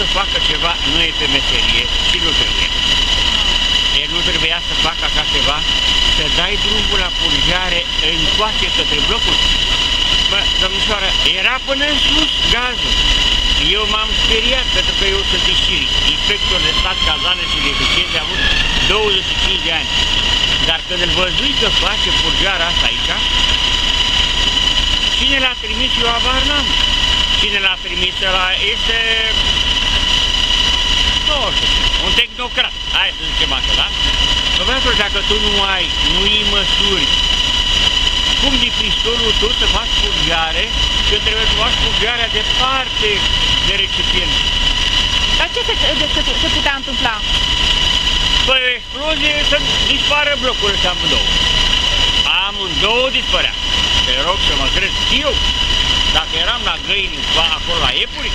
să facă ceva, nu e pe meserie și nu trebuie. El nu trebuia să facă așa ceva, să dai drumul la purgare încoace către blocul. Bă, domnișoară, era până în sus gazul. Eu m-am speriat pentru că eu sunt istoric, inspector de stat cazane și de eficiență, am avut 25 de ani. Dar când îl văzui că face purgarea asta aici, cine l-a trimis, eu abar n-am. Cine l-a trimis la este nu știu, un tehnocrat, hai să zicem așa, da? Domnule, dacă tu nu ai, nu iei măsuri, cum de pistolul tu să faci purgare, când trebuie să faci purgarea departe de recipient? Dar ce se, se, se putea întâmpla? Păi explozie să dispară blocurile amândouă. Amândouă dispărea. Te rog să mă crezi eu, dacă eram la găini acolo la Epuri,